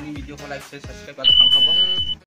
video ko like share subscribe